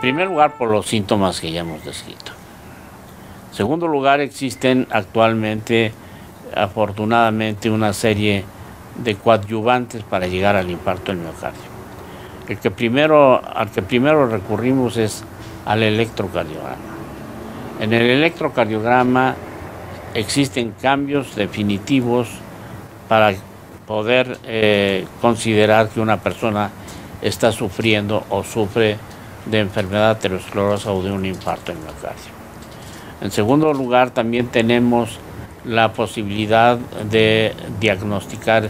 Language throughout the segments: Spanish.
primer lugar, por los síntomas que ya hemos descrito. En segundo lugar, existen actualmente, afortunadamente, una serie de coadyuvantes para llegar al infarto del miocardio. El que primero, al que primero recurrimos es al electrocardiograma. En el electrocardiograma existen cambios definitivos para poder eh, considerar que una persona está sufriendo o sufre de enfermedad aterosclerosa o de un infarto en miocardio. En segundo lugar, también tenemos la posibilidad de diagnosticar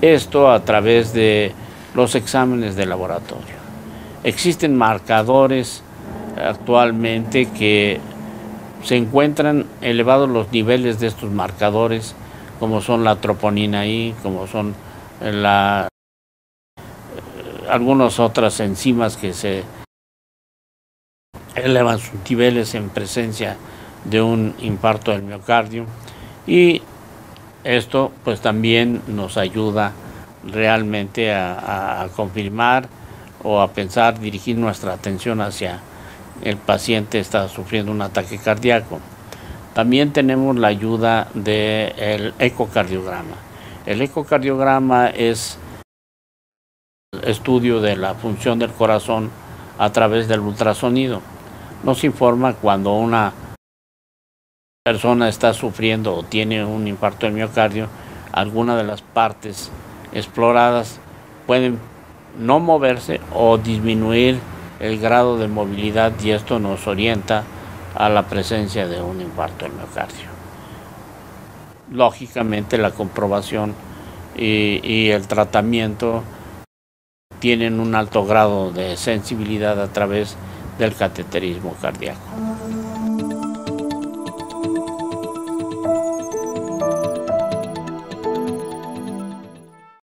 esto a través de los exámenes de laboratorio. Existen marcadores actualmente que se encuentran elevados los niveles de estos marcadores, como son la troponina I, como son la, algunas otras enzimas que se elevan sus niveles en presencia de un infarto del miocardio y esto pues también nos ayuda realmente a, confirmar o a pensar, dirigir nuestra atención hacia el paciente está sufriendo un ataque cardíaco. También tenemos la ayuda del ecocardiograma. El ecocardiograma es el estudio de la función del corazón a través del ultrasonido. Nos informa cuando una persona está sufriendo o tiene un infarto del miocardio, alguna de las partes exploradas pueden no moverse o disminuir el grado de movilidad y esto nos orienta a la presencia de un infarto del miocardio. Lógicamente la comprobación y, y el tratamiento tienen un alto grado de sensibilidad a través del cateterismo cardíaco.